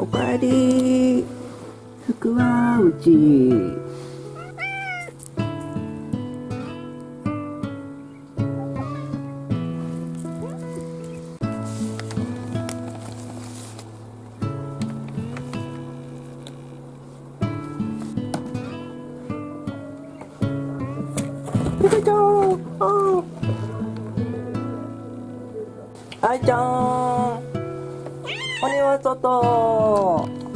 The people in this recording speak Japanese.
おかえり。福はうち。あいちゃん。鬼は外